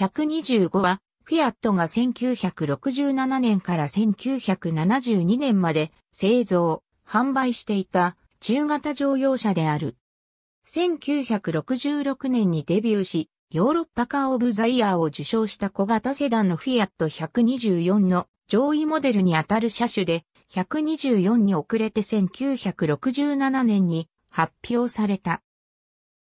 125は、フィアットが1967年から1972年まで製造、販売していた中型乗用車である。1966年にデビューし、ヨーロッパカーオブザイヤーを受賞した小型セダンのフィアット124の上位モデルにあたる車種で、124に遅れて1967年に発表された。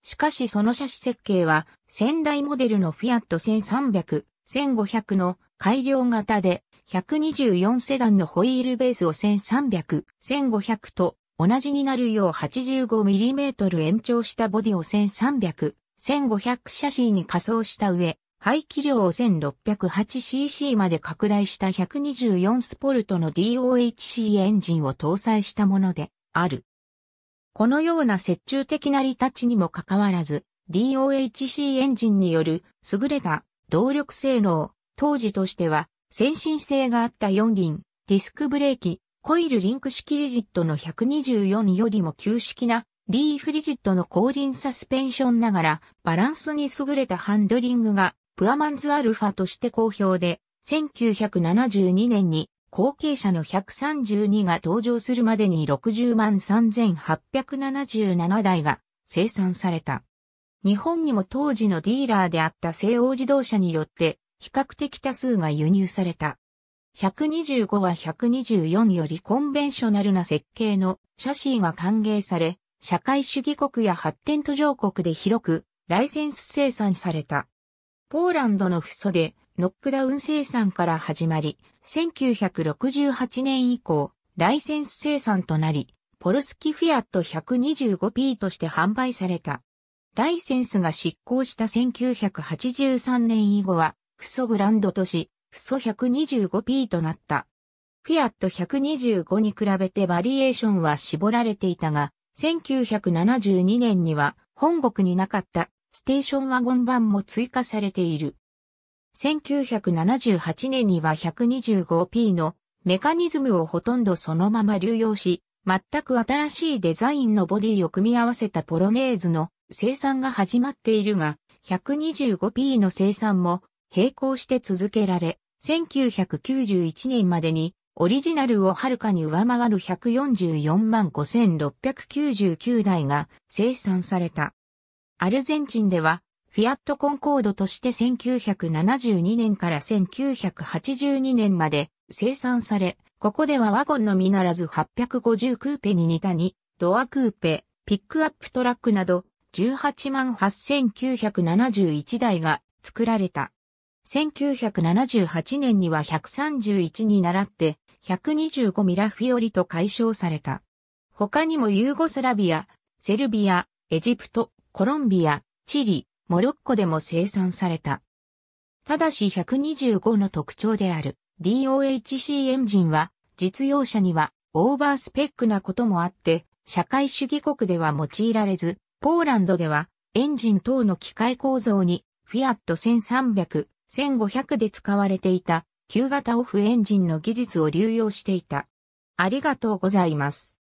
しかしその車種設計は、先代モデルのフィアット1300、1500の改良型で、124セダンのホイールベースを1300、1500と同じになるよう 85mm 延長したボディを1300、1500シャシーに仮装した上、排気量を 1608cc まで拡大した124スポルトの DOHC エンジンを搭載したものである。このような折衷的な立ちにもかかわらず、DOHC エンジンによる優れた動力性能、当時としては先進性があった4輪、ディスクブレーキ、コイルリンク式リジットの124よりも旧式なリーフリジットの後輪サスペンションながらバランスに優れたハンドリングがプアマンズアルファとして好評で、1972年に後継者の132が登場するまでに60万3877台が生産された。日本にも当時のディーラーであった西欧自動車によって比較的多数が輸入された。125は124よりコンベンショナルな設計のシャシーが歓迎され、社会主義国や発展途上国で広くライセンス生産された。ポーランドのフソでノックダウン生産から始まり、1968年以降、ライセンス生産となり、ポルスキフィアット 125P として販売された。ライセンスが失効した1983年以後は、フソブランドとし、フソ 125P となった。フィアット125に比べてバリエーションは絞られていたが、1972年には本国になかったステーションワゴン版も追加されている。1978年には 125P のメカニズムをほとんどそのまま流用し、全く新しいデザインのボディを組み合わせたポロネーズの生産が始まっているが、125P の生産も並行して続けられ、1991年までにオリジナルをはるかに上回る144万5699台が生産された。アルゼンチンでは、フィアットコンコードとして1972年から1982年まで生産され、ここではワゴンのみならず850クーペに似た2、ドアクーペ、ピックアップトラックなど18万8971台が作られた。1978年には131に倣って125ミラフィオリと解消された。他にもユーゴスラビア、セルビア、エジプト、コロンビア、チリ、モロッコでも生産された。ただし125の特徴である DOHC エンジンは実用車にはオーバースペックなこともあって社会主義国では用いられず、ポーランドではエンジン等の機械構造にフィアット1300、1500で使われていた旧型オフエンジンの技術を流用していた。ありがとうございます。